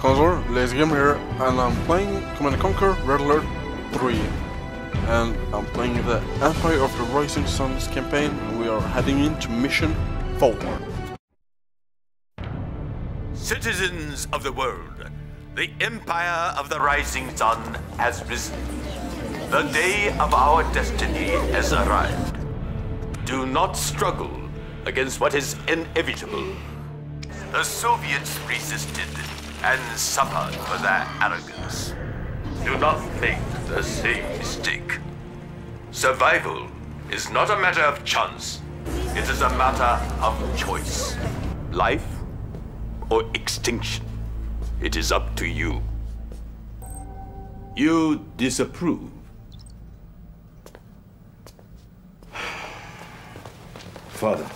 Conqueror, Les Game here, and I'm playing Command & Conquer Red Alert 3. And I'm playing the Empire of the Rising Suns campaign, and we are heading into Mission 4. Citizens of the world, the Empire of the Rising Sun has risen. The day of our destiny has arrived. Do not struggle against what is inevitable. The Soviets resisted and suffered for their arrogance. Do not make the same mistake. Survival is not a matter of chance. It is a matter of choice. Life or extinction. It is up to you. You disapprove. Father,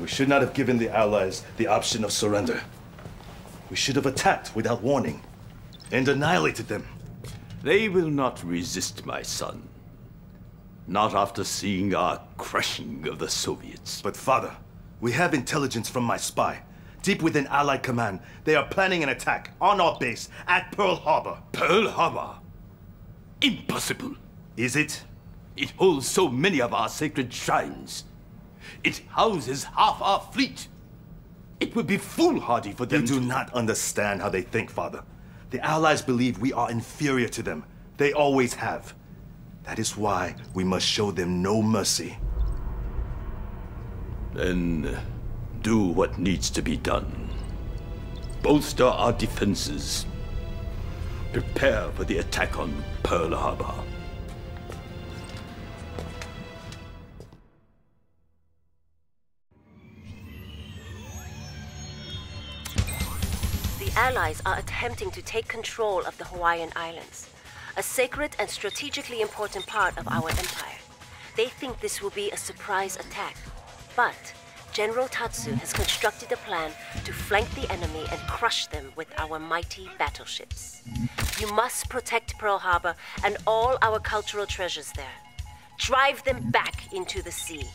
we should not have given the Allies the option of surrender. We should have attacked without warning and annihilated them. They will not resist, my son. Not after seeing our crushing of the Soviets. But father, we have intelligence from my spy. Deep within Allied command, they are planning an attack on our base at Pearl Harbor. Pearl Harbor? Impossible. Is it? It holds so many of our sacred shrines. It houses half our fleet. It would be foolhardy for them You do to... not understand how they think, father. The Allies believe we are inferior to them. They always have. That is why we must show them no mercy. Then uh, do what needs to be done. Bolster our defenses. Prepare for the attack on Pearl Harbor. Allies are attempting to take control of the Hawaiian Islands, a sacred and strategically important part of our empire. They think this will be a surprise attack, but General Tatsu has constructed a plan to flank the enemy and crush them with our mighty battleships. You must protect Pearl Harbor and all our cultural treasures there. Drive them back into the sea.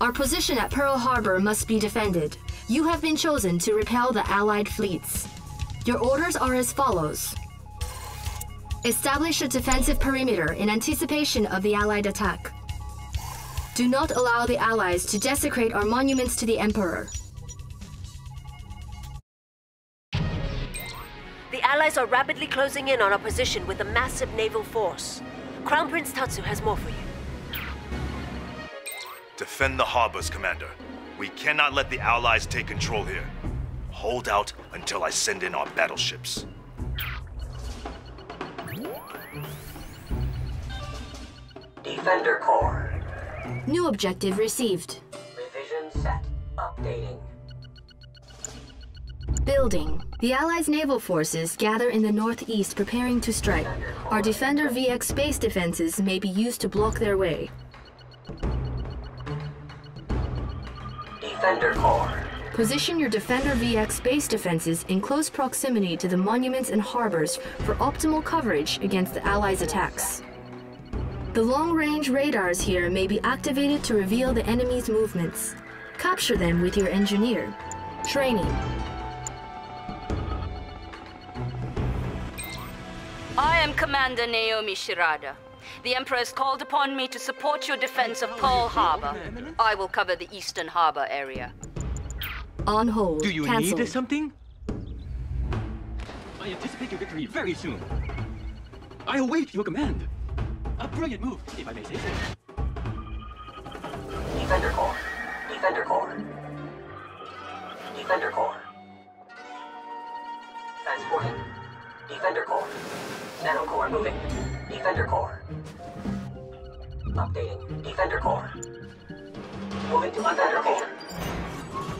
Our position at Pearl Harbor must be defended. You have been chosen to repel the Allied fleets. Your orders are as follows. Establish a defensive perimeter in anticipation of the Allied attack. Do not allow the Allies to desecrate our monuments to the Emperor. The Allies are rapidly closing in on our position with a massive naval force. Crown Prince Tatsu has more for you. Defend the harbors, Commander. We cannot let the Allies take control here. Hold out until I send in our battleships. Defender Core. New objective received. Revision set. Updating. Building. The Allies' naval forces gather in the northeast preparing to strike. Our Defender VX space defenses may be used to block their way. Defender Core. Position your Defender VX space defenses in close proximity to the monuments and harbors for optimal coverage against the Allies' attacks. The long-range radars here may be activated to reveal the enemy's movements. Capture them with your engineer. Training. I am Commander Naomi Shirada. The Emperor has called upon me to support your defense of Pearl Harbor. I will cover the Eastern Harbor area. On hold. Do you Cancelled. need something? I anticipate your victory very soon. I await your command. A brilliant move, if I may say so. Defender Core. Defender Core. Defender Core. Transporting. Defender Core. Nano Core moving. Defender Core. Updating. Defender Core. Moving to Defender Core.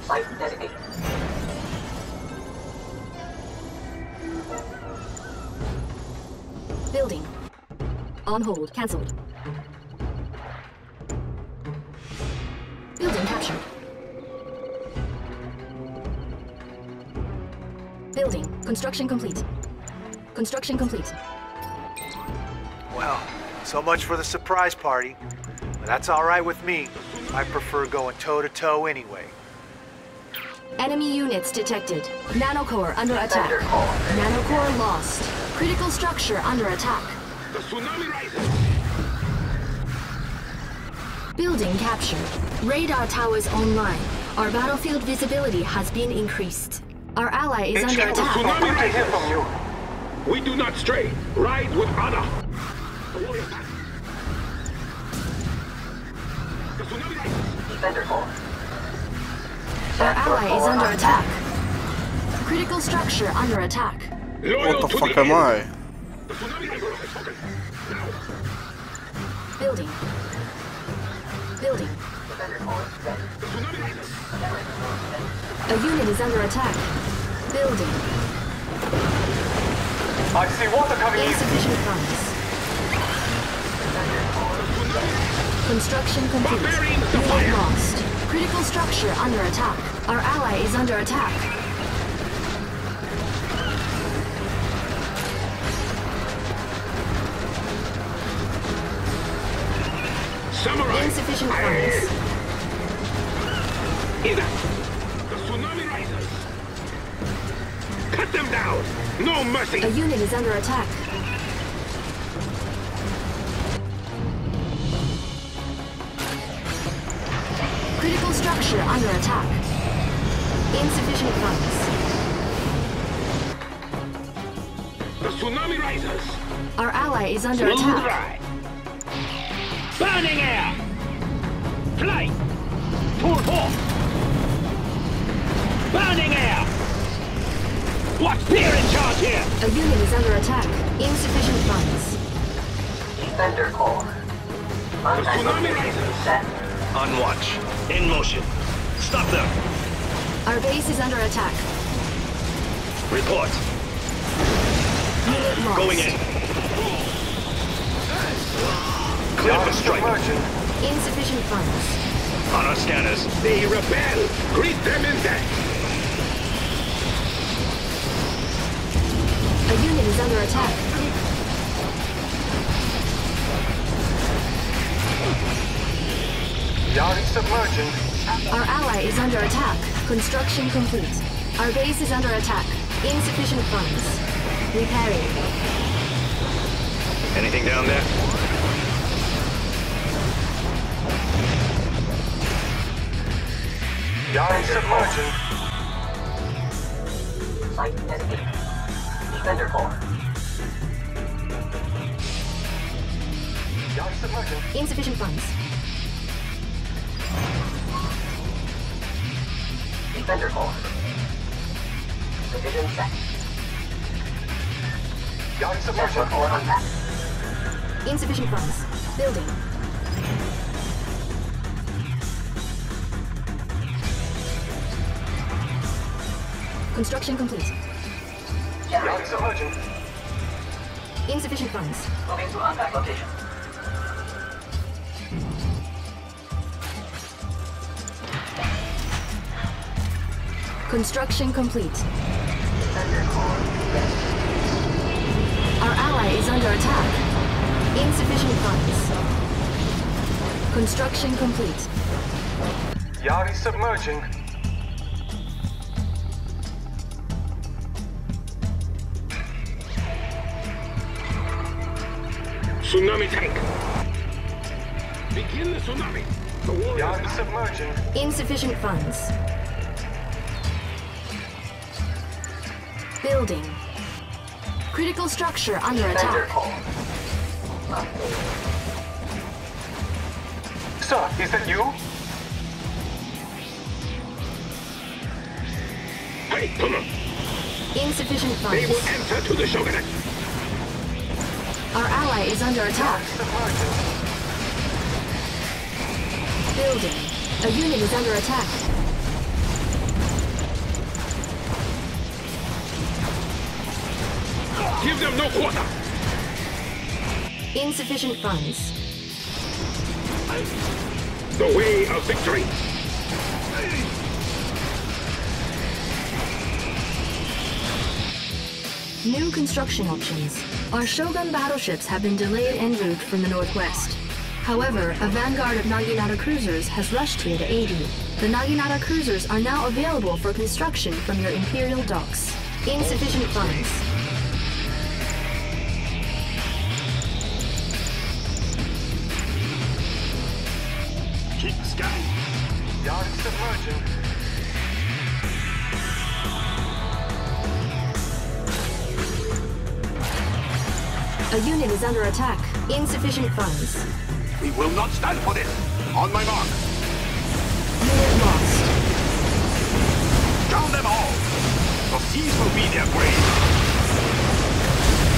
Site designated. Building. On hold. Cancelled. Building captured. Building. Construction complete. Construction complete. Well, so much for the surprise party. But that's all right with me. I prefer going toe to toe anyway. Enemy units detected. Nanocore under attack. Nanocore lost. Critical structure under attack. The tsunami rises. Building captured. Radar towers online. Our battlefield visibility has been increased. Our ally is under attack. tsunami rises. We do not stray. Ride with honor. Rises. Defender core. Our ally is under attack. Critical structure under attack. What the fuck am. I? The tsunami rises. has spoken. Building. Building. Defender core. Ready. The tsunami rises. A unit is under attack. Building. I see water coming in. Insufficient funds. Construction complete. Unit fire. lost. Critical structure under attack. Our ally is under attack. Samurai. Insufficient funds. Ida. The tsunami rises. Cut them down. No mercy. A unit is under attack. Structure under attack. Insufficient funds. The tsunami rises. Our ally is under Smooth attack. ride. Burning air. Flight. Full force. Burning air. What's fear in charge here? A unit is under attack. Insufficient funds. Defender core. The tsunami rises. Set. On watch. In motion. Stop them. Our base is under attack. Report. Unit lost. Going in. Clear for strike. Insufficient funds. On our scanners. They rebel. Greet them in death. A unit is under attack. Yard submerging. Our ally is under attack. Construction complete. Our base is under attack. Insufficient funds. Repairing. Anything down there? Yard submerging. Site designated. Defender core. Yard submerging. Insufficient funds. Core. Division set. Submerging. core unpacked. Insufficient funds. Building. Construction complete. Yard Generator. Insufficient funds. Moving to unpacked location. Construction complete. Defender Our ally is under attack. Insufficient funds. Construction complete. Yard submerging. Tsunami tank. Begin the tsunami. The warrior Yard path. submerging. Insufficient funds. Building. Critical structure under attack. Sir, is that you? Hey, come on. Insufficient They will funds. answer to the shogunate. Our ally is under attack. Building. A unit is under attack. Give them no quarter. Insufficient funds. The way of victory. New construction options. Our Shogun battleships have been delayed en route from the northwest. However, a vanguard of Naginata cruisers has rushed here to aid you. The Naginata cruisers are now available for construction from your Imperial docks. Insufficient funds. Is. A unit is under attack. Insufficient funds. We will not stand for this. On my mark. Unit lost. Drown them all. The seas will be their grave.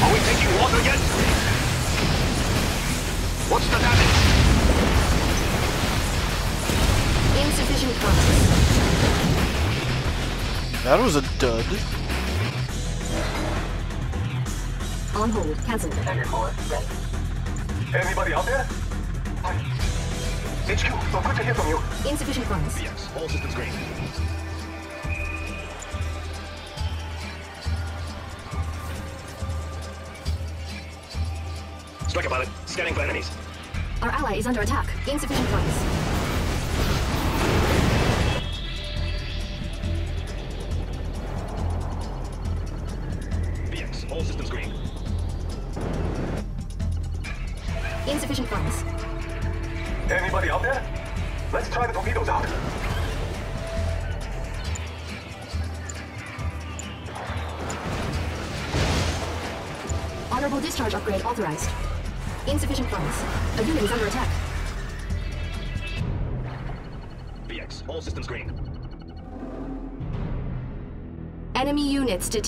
Are we taking water yet? What's the damage? Insufficient funds. That was a dud. On hold. Cancelled. Defender core ready. Anybody out there? Hi. HQ, so good to hear from you. Insufficient funds. Yes, all systems green. Striker pilot, scanning for enemies. Our ally is under attack. Insufficient funds.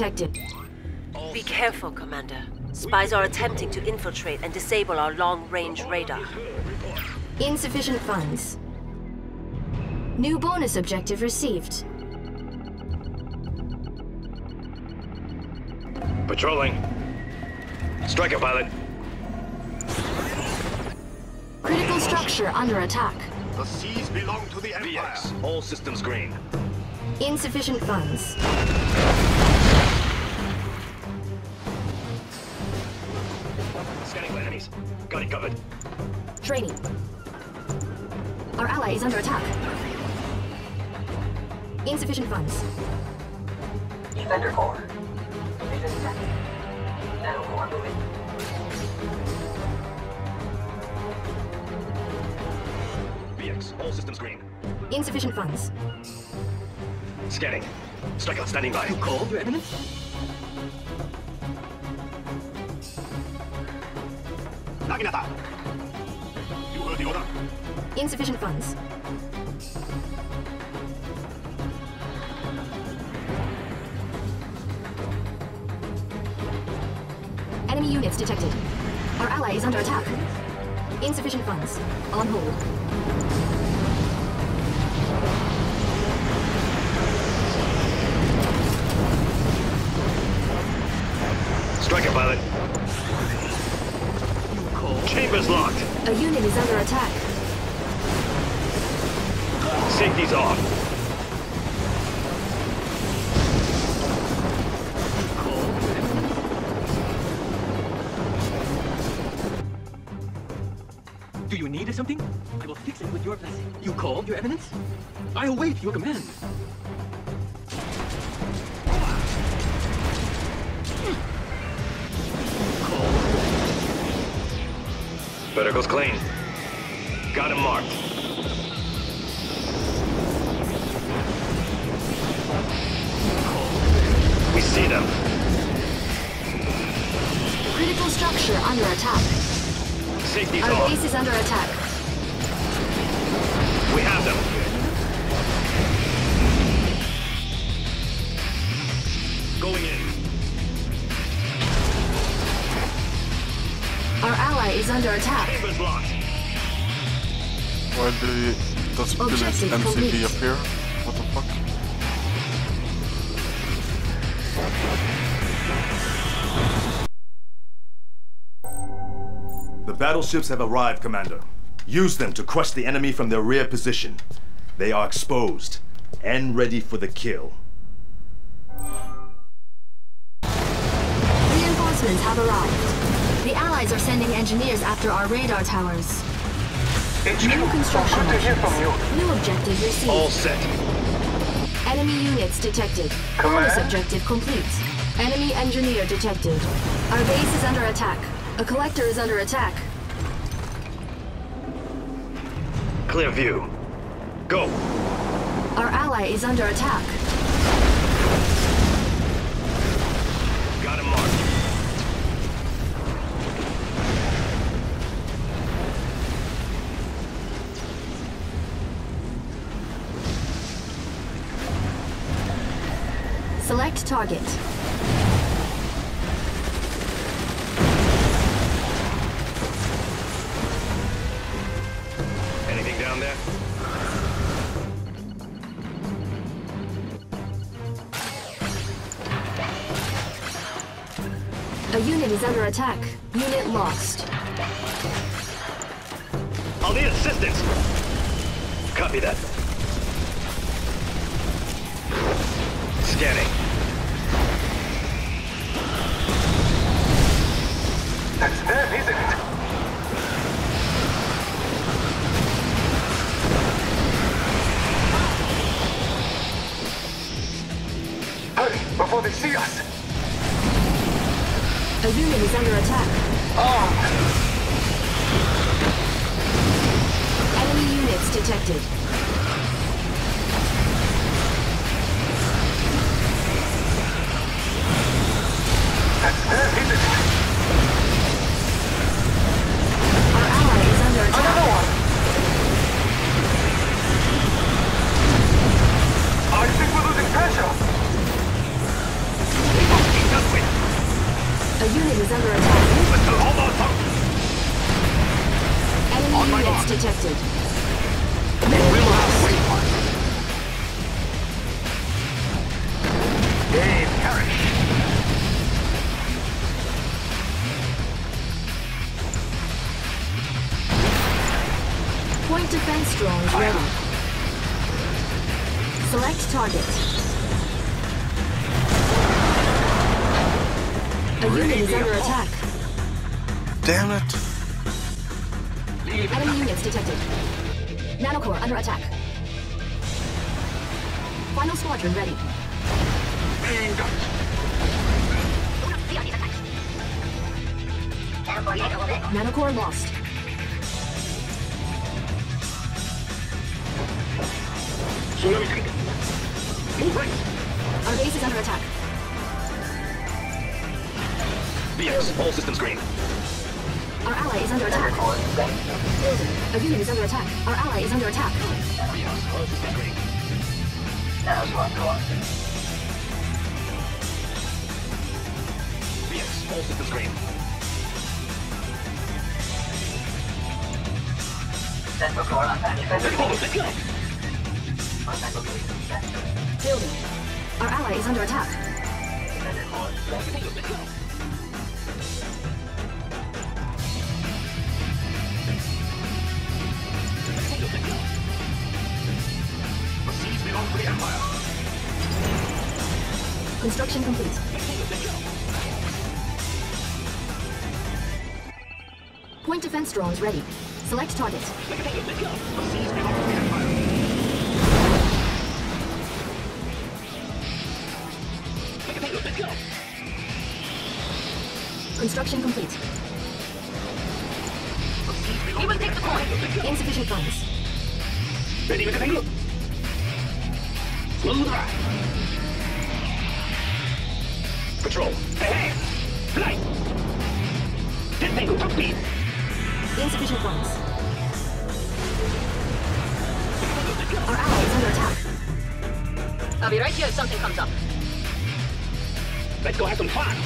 Detected. Be careful, Commander. Spies are attempting to infiltrate and disable our long-range radar. Insufficient funds. New bonus objective received. Patrolling. Striker pilot. Critical structure under attack. The seas belong to the Empire. VX, all systems green. Insufficient funds. Covered. Training. Our ally is under attack. Insufficient funds. Defender core. Vision set. Nano core moving. VX, all systems green. Insufficient funds. Scanning. Striker standing by. Called, Your Naginata! You heard the order. Insufficient funds. Enemy units detected. Our ally is under attack. Insufficient funds. On hold. Strike it, pilot. Chambers locked. A unit is under attack. Safety's off. Do you need something? I will fix it with your blessing. You called, Your Eminence? I await your command. Vertical's clean. Got him marked. We see them. Critical structure under attack. Safety's Our off. base is under attack. We have them. Is under attack. Chambers. Why do you, does Billy's Objective MCP appear? What the fuck? The battleships have arrived, Commander. Use them to crush the enemy from their rear position. They are exposed and ready for the kill. Reinforcements have arrived. Allies are sending engineers after our radar towers. New construction good to hear from you. New objective received. All set. Enemy units detected. Bonus objective complete. Enemy engineer detected. Our base is under attack. A collector is under attack. Clear view. Go. Our ally is under attack. Select target. Anything down there? A unit is under attack. Unit lost. I'll need assistance. Copy that. See us! A unit is under attack. Ah. Enemy units detected. Drones ready. Select target. A unit is under attack. Damn it. Enemy units detected. Nanocore under attack. Final squadron ready. Nanocore lost. Our base is under attack. VX, all systems green. Our ally is under attack. Building. A unit is under attack. Our ally is under attack. VX, all systems green. VX, all systems green. Building. Our ally is under attack. Construction complete. Point defense drones ready. Select target. Construction complete. We will take the point. Insufficient funds. Patrol. Hey, Flight. Tango, top speed. Insufficient funds. Our ally is under attack. I'll be right here if something comes up. Let's go have some fun.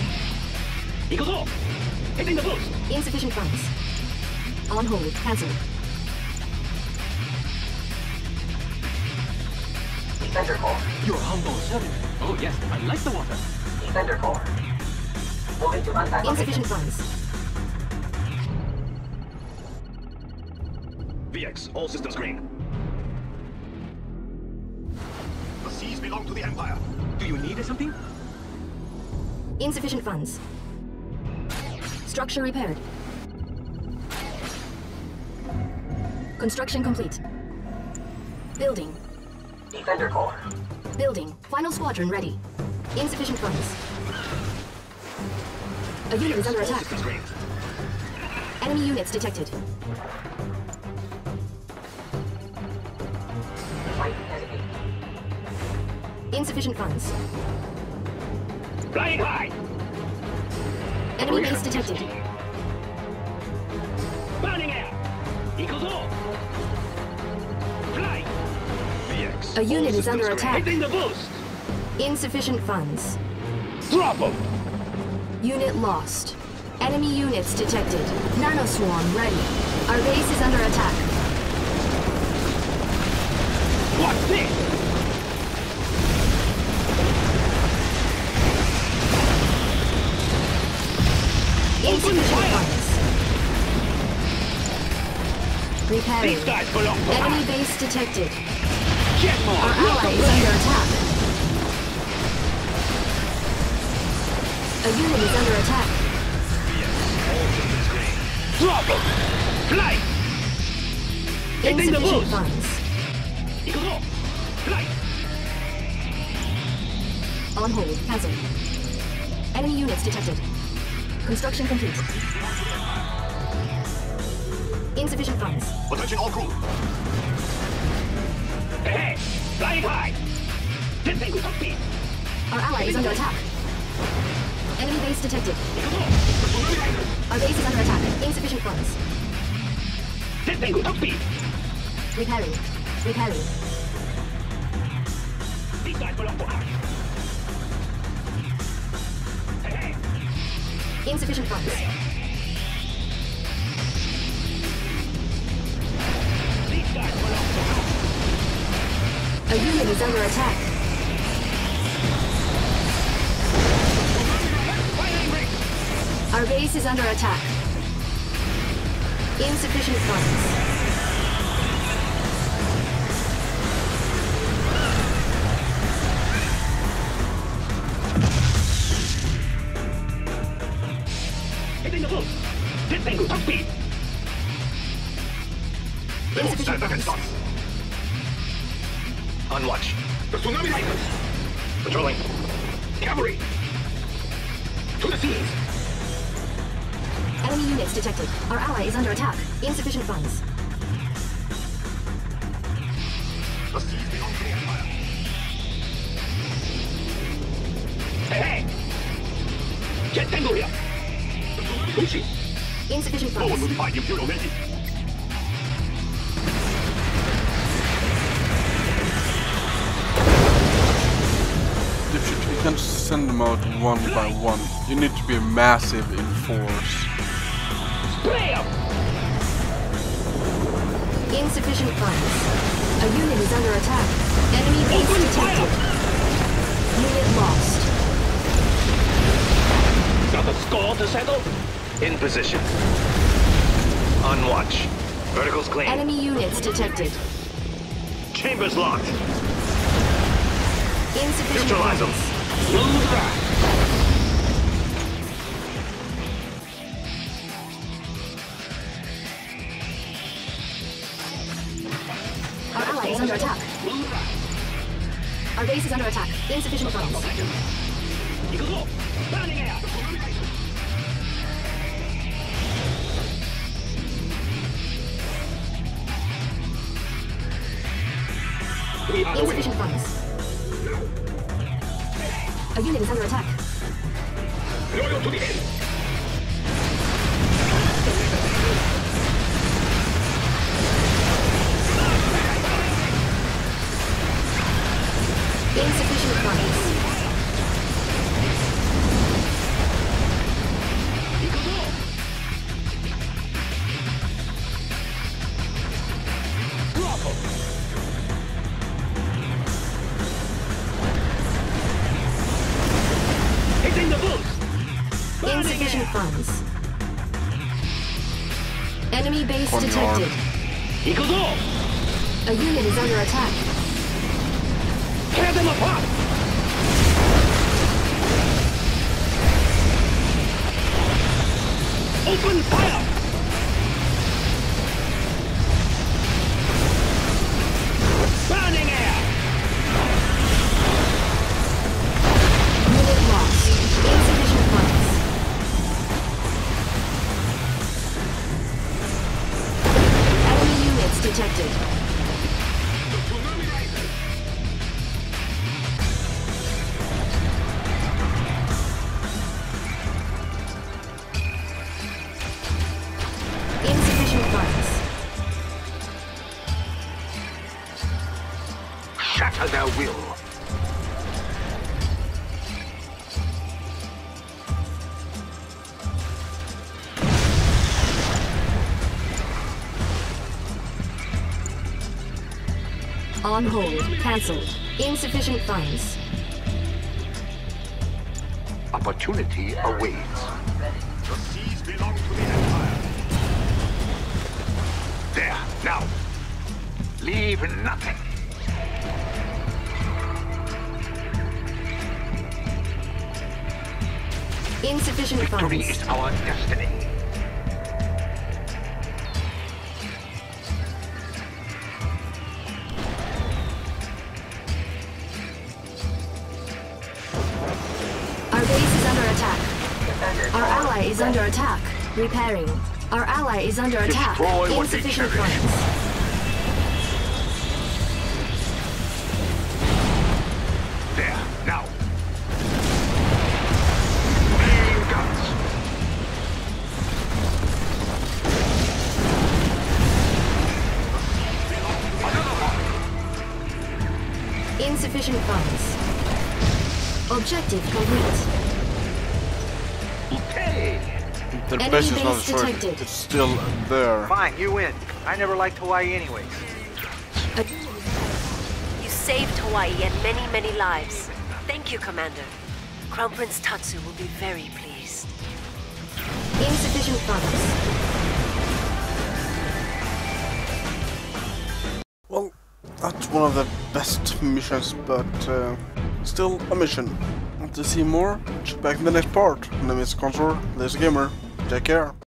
Eagles all. Hitting the boost. Insufficient funds. On hold. Cancel. Defender core. Your humble servant. Oh yes, I like the water. Defender core. Moving to contact Insufficient funds. VX, all systems green. The seas belong to the Empire. Do you need something? Insufficient funds. Structure repaired. Construction complete. Building. Defender core. Building. Final squadron ready. Insufficient funds. A unit is under attack. Enemy units detected. Insufficient funds. Flying high! Enemy base detected. Burning air! Fly! A unit is under attack. Hitting the boost! Insufficient funds. Drop them! Unit lost. Enemy units detected. Nanoswarm ready. Our base is under attack. What's this? Open fire! Repairing. These guys belong to Enemy us. base detected. Get more! Our ally is under attack. A unit is under attack. Drop him! Fly! Get in the woods! Ignore! Fly! On hold, hazard. Enemy units detected. Construction complete. Insufficient funds. Attention all crew. Ahead! Flying high! This Distinguish on speed! Our ally is under attack. Enemy base detected. Our base is under attack. Insufficient funds. This Distinguish on speed! Repairing. Repairing. These guys belong for us. Insufficient funds. A unit is under attack. Our base is under attack. Insufficient funds. Insufficient funds. The seas belong to the Empire. Hey, hey! Jet Tengu here! Pushing! Insufficient No one will funds. defy the Imperial Navy. You, should, you can't send them out one by one. You need to be massive in force. Spray 'em! Insufficient funds. A unit is under attack. Enemy base Open detected. Unit lost. Got a score to settle? In position. On watch. Verticals clean. Enemy units detected. Chambers locked. Insufficient Neutralize 'em. funds. Smooth ride! Our Insufficient funds. A unit is under attack. Loyal to the end! Insufficient funds. on. A unit is under attack. Tear them apart! On hold. Cancelled. Insufficient funds. Opportunity awaits. The seas belong to the Empire. There, now. Leave nothing. Insufficient Victory funds. is our destiny. Repairing. Our ally is under attack. Destroy what they Insufficient cherish. funds. There, now. Main guns. Insufficient funds. Objective complete. The Enemy base is not base destroyed. detected. It's still there. Fine, you win. I never liked Hawaii anyways. You saved Hawaii and many, many lives. Thank you, Commander. Crown Prince Tatsu will be very pleased. Insufficient funds. Well, that's one of the best missions, but uh, still a mission. Want to see more? Check back in the next part. My name is ConZor, this is Gamer. Take care.